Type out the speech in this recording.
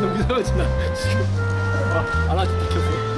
너무 이상하지 나 지금 아, 알아지 켰어.